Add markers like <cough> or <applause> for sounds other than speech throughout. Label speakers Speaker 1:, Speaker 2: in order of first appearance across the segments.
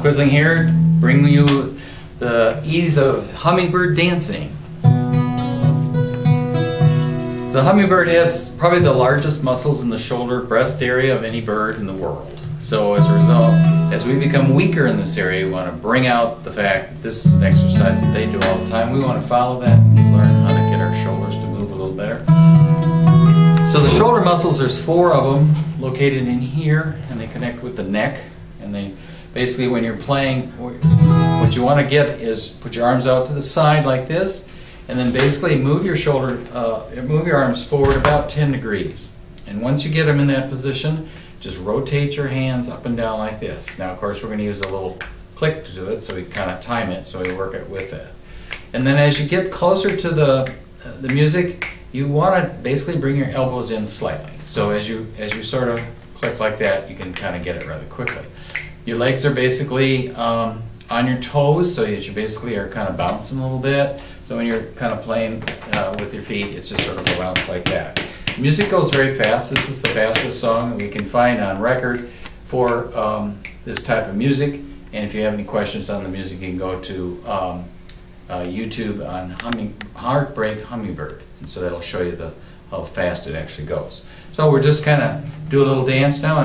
Speaker 1: Quisling here, bringing you the ease of hummingbird dancing. So the hummingbird has probably the largest muscles in the shoulder breast area of any bird in the world. So as a result, as we become weaker in this area, we want to bring out the fact this is an exercise that they do all the time. We want to follow that and learn how to get our shoulders to move a little better. So the shoulder muscles, there's four of them located in here, and they connect with the neck. And they basically, when you're playing, what you want to get is put your arms out to the side like this, and then basically move your shoulder, uh, move your arms forward about 10 degrees. And once you get them in that position, just rotate your hands up and down like this. Now, of course, we're going to use a little click to do it, so we kind of time it, so we work it with it. And then as you get closer to the, uh, the music, you want to basically bring your elbows in slightly. So as you, as you sort of click like that, you can kind of get it rather quickly. Your legs are basically um, on your toes, so you basically are kind of bouncing a little bit. So when you're kind of playing uh, with your feet, it's just sort of a bounce like that. Music goes very fast. This is the fastest song that we can find on record for um, this type of music. And if you have any questions on the music, you can go to um, uh, YouTube on humming, Heartbreak Hummingbird. And so that'll show you the how fast it actually goes. So we're just kind of do a little dance now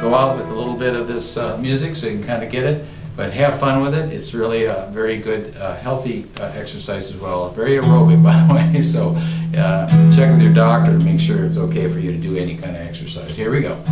Speaker 1: go out with a little bit of this uh, music so you can kind of get it. But have fun with it. It's really a very good, uh, healthy uh, exercise as well. Very aerobic, <laughs> by the way. So uh, check with your doctor to make sure it's okay for you to do any kind of exercise. Here we go.